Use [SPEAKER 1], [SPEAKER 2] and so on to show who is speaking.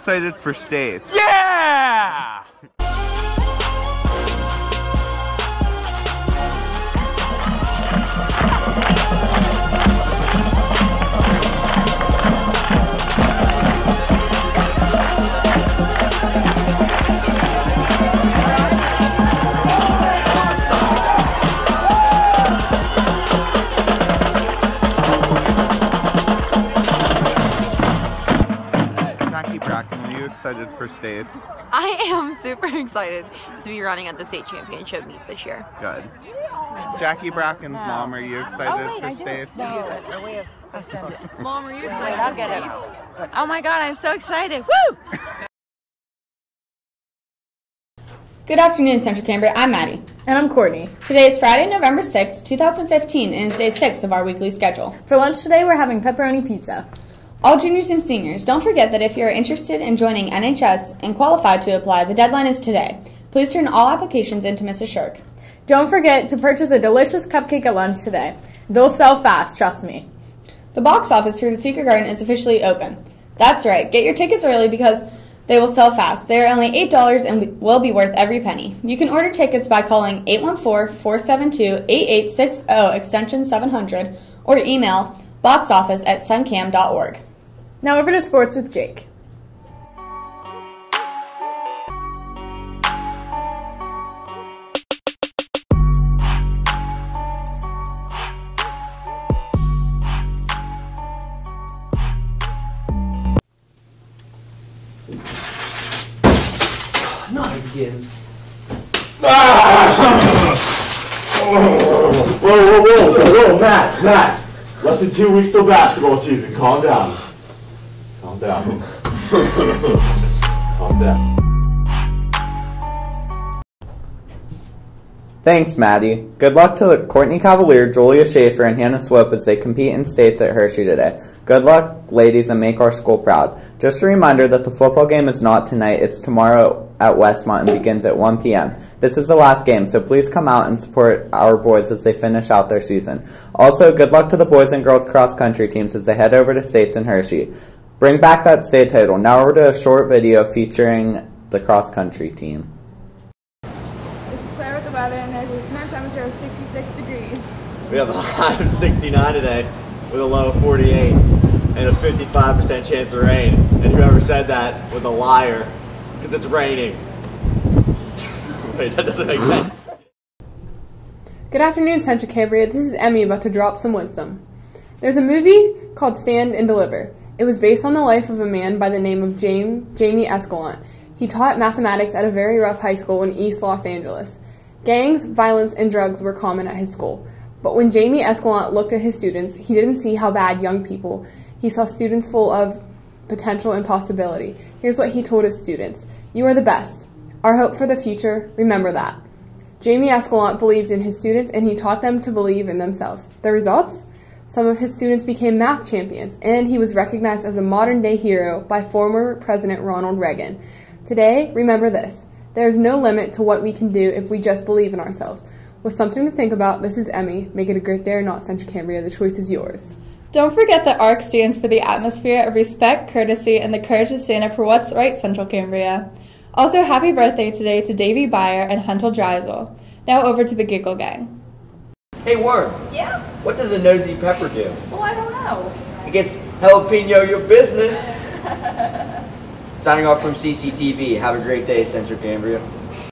[SPEAKER 1] Excited for states.
[SPEAKER 2] Yeah!
[SPEAKER 1] Excited for states?
[SPEAKER 3] I am super excited to be running at the state championship meet this year.
[SPEAKER 1] Good. Jackie Bracken's mom, are you excited oh, for states? No. I send it.
[SPEAKER 3] Mom, are you excited? I'll get it. Oh my god, I'm so excited. Woo!
[SPEAKER 4] Good afternoon, Central Cambria. I'm Maddie.
[SPEAKER 5] And I'm Courtney.
[SPEAKER 4] Today is Friday, November 6th, 2015, and it's day 6 of our weekly schedule.
[SPEAKER 5] For lunch today, we're having pepperoni pizza.
[SPEAKER 4] All juniors and seniors, don't forget that if you're interested in joining NHS and qualified to apply, the deadline is today. Please turn all applications into Mrs. Shirk.
[SPEAKER 5] Don't forget to purchase a delicious cupcake at lunch today. They'll sell fast, trust me.
[SPEAKER 4] The box office for The Secret Garden is officially open. That's right, get your tickets early because they will sell fast. They are only $8 and will be worth every penny. You can order tickets by calling 814-472-8860 extension 700 or email boxoffice at suncam.org.
[SPEAKER 5] Now over to sports with Jake.
[SPEAKER 6] Not again. Ah!
[SPEAKER 7] Whoa, whoa, whoa, whoa, Matt, Matt. Less than two weeks till basketball season. Calm down. Calm down. Calm down.
[SPEAKER 1] Thanks, Maddie. Good luck to the Courtney Cavalier, Julia Schaefer, and Hannah Swope as they compete in states at Hershey today. Good luck, ladies, and make our school proud. Just a reminder that the football game is not tonight, it's tomorrow at Westmont and begins at 1 p.m. This is the last game, so please come out and support our boys as they finish out their season. Also, good luck to the boys and girls cross country teams as they head over to states in Hershey. Bring back that state title. Now over to a short video featuring the cross country team.
[SPEAKER 8] This is Claire with the weather and there's a current temperature of 66 degrees.
[SPEAKER 6] We have a high of 69 today with a low of 48 and a 55% chance of rain. And whoever said that was a liar because it's raining. Wait, that doesn't make sense.
[SPEAKER 9] Good afternoon, Central Cambria. This is Emmy about to drop some wisdom. There's a movie called Stand and Deliver. It was based on the life of a man by the name of Jamie Escalante. He taught mathematics at a very rough high school in East Los Angeles. Gangs, violence, and drugs were common at his school. But when Jamie Escalante looked at his students, he didn't see how bad young people. He saw students full of potential and possibility. Here's what he told his students You are the best. Our hope for the future, remember that. Jamie Escalante believed in his students and he taught them to believe in themselves. The results? Some of his students became math champions, and he was recognized as a modern day hero by former President Ronald Reagan. Today, remember this there is no limit to what we can do if we just believe in ourselves. With something to think about, this is Emmy. Make it a great day or not, Central Cambria. The choice is yours.
[SPEAKER 10] Don't forget that ARC stands for the atmosphere of respect, courtesy, and the courage to stand up for what's right, Central Cambria. Also, happy birthday today to Davy Byer and Huntel Dreisel. Now over to the Giggle Gang.
[SPEAKER 6] Hey, Warren.
[SPEAKER 11] Yeah?
[SPEAKER 6] What does a nosy pepper do?
[SPEAKER 11] Well, I don't know.
[SPEAKER 6] It gets jalapeno your business. Signing off from CCTV. Have a great day, Central Cambria.